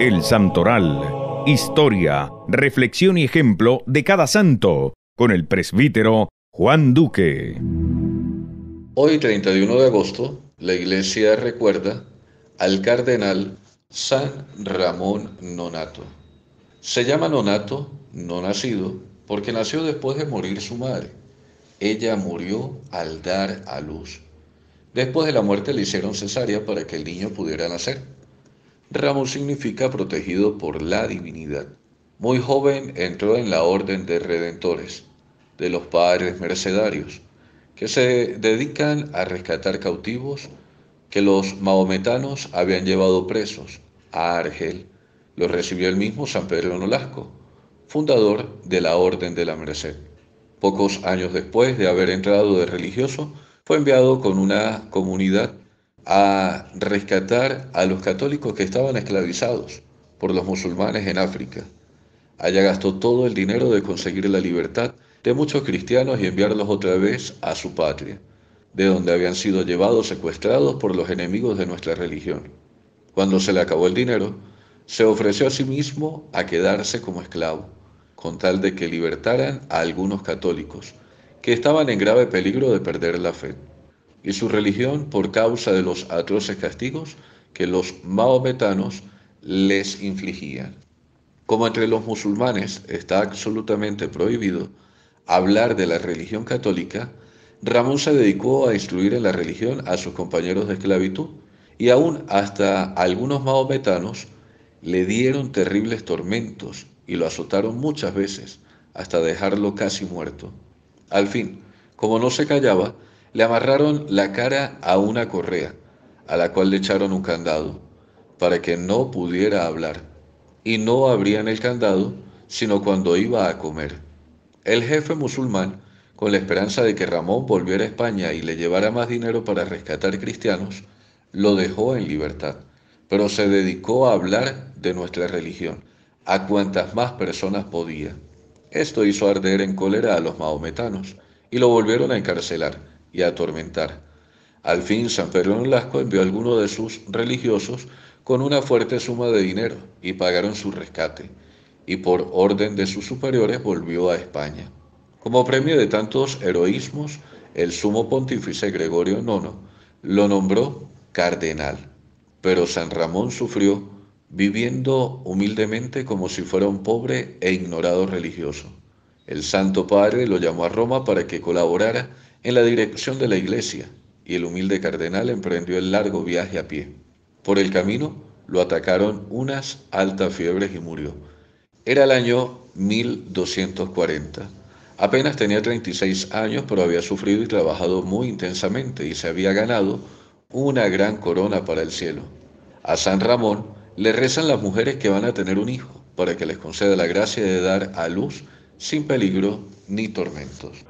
El Santoral. Historia, reflexión y ejemplo de cada santo con el presbítero Juan Duque. Hoy, 31 de agosto, la iglesia recuerda al cardenal San Ramón Nonato. Se llama Nonato, no nacido, porque nació después de morir su madre. Ella murió al dar a luz. Después de la muerte le hicieron cesárea para que el niño pudiera nacer. Ramón significa protegido por la divinidad. Muy joven entró en la orden de redentores, de los padres mercedarios, que se dedican a rescatar cautivos que los mahometanos habían llevado presos a Argel. Los recibió el mismo San Pedro Nolasco, fundador de la Orden de la Merced. Pocos años después de haber entrado de religioso, fue enviado con una comunidad a rescatar a los católicos que estaban esclavizados por los musulmanes en África. Allá gastó todo el dinero de conseguir la libertad de muchos cristianos y enviarlos otra vez a su patria, de donde habían sido llevados secuestrados por los enemigos de nuestra religión. Cuando se le acabó el dinero, se ofreció a sí mismo a quedarse como esclavo, con tal de que libertaran a algunos católicos, que estaban en grave peligro de perder la fe y su religión por causa de los atroces castigos que los mahometanos les infligían. Como entre los musulmanes está absolutamente prohibido hablar de la religión católica, Ramón se dedicó a instruir en la religión a sus compañeros de esclavitud y aún hasta algunos mahometanos le dieron terribles tormentos y lo azotaron muchas veces hasta dejarlo casi muerto. Al fin, como no se callaba, le amarraron la cara a una correa, a la cual le echaron un candado, para que no pudiera hablar, y no abrían el candado sino cuando iba a comer. El jefe musulmán, con la esperanza de que Ramón volviera a España y le llevara más dinero para rescatar cristianos, lo dejó en libertad, pero se dedicó a hablar de nuestra religión, a cuantas más personas podía. Esto hizo arder en cólera a los mahometanos y lo volvieron a encarcelar y atormentar. Al fin San Pedro Nolasco envió a algunos de sus religiosos con una fuerte suma de dinero y pagaron su rescate, y por orden de sus superiores volvió a España. Como premio de tantos heroísmos, el sumo pontífice Gregorio IX lo nombró cardenal, pero San Ramón sufrió viviendo humildemente como si fuera un pobre e ignorado religioso. El Santo Padre lo llamó a Roma para que colaborara en la dirección de la iglesia y el humilde cardenal emprendió el largo viaje a pie. Por el camino lo atacaron unas altas fiebres y murió. Era el año 1240. Apenas tenía 36 años, pero había sufrido y trabajado muy intensamente y se había ganado una gran corona para el cielo. A San Ramón le rezan las mujeres que van a tener un hijo para que les conceda la gracia de dar a luz sin peligro ni tormentos.